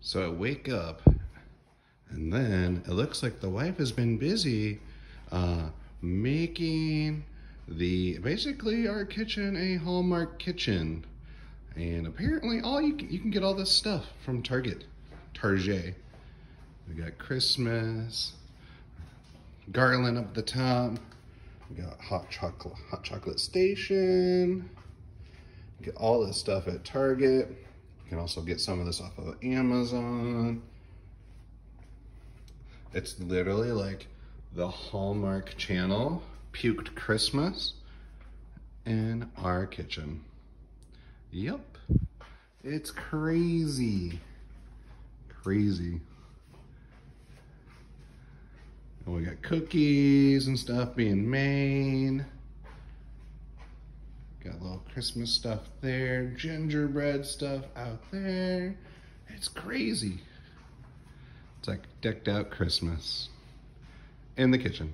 So I wake up and then it looks like the wife has been busy uh, making the basically our kitchen a Hallmark kitchen. And apparently all you can, you can get all this stuff from Target, Target. We got Christmas, garland up the top. We got hot chocolate, hot chocolate station. Get all this stuff at Target. Can also get some of this off of Amazon. It's literally like the Hallmark Channel puked Christmas in our kitchen. Yep, it's crazy, crazy. And we got cookies and stuff being made. Little Christmas stuff there, gingerbread stuff out there. It's crazy. It's like decked out Christmas in the kitchen.